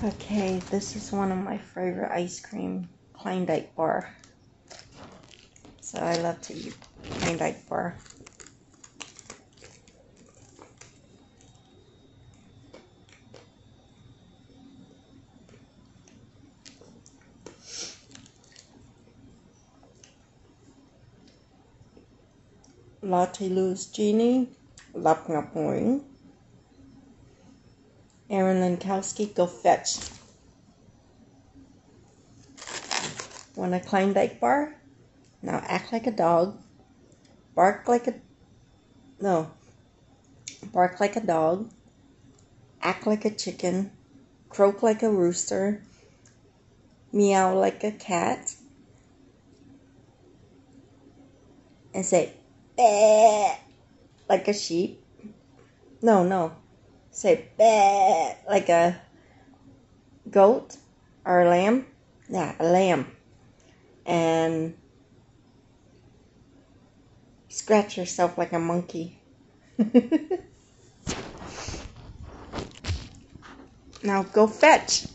Okay, this is one of my favorite ice cream, Klondike bar. So I love to eat Klondike bar. Latte Louis Genie, Lap Ngap. Aaron Lenkowski, go fetch. Want a Klondike bar? Now act like a dog. Bark like a. No. Bark like a dog. Act like a chicken. Croak like a rooster. Meow like a cat. And say, like a sheep. No, no say bah, like a goat or a lamb. Yeah, a lamb. And scratch yourself like a monkey. now go fetch.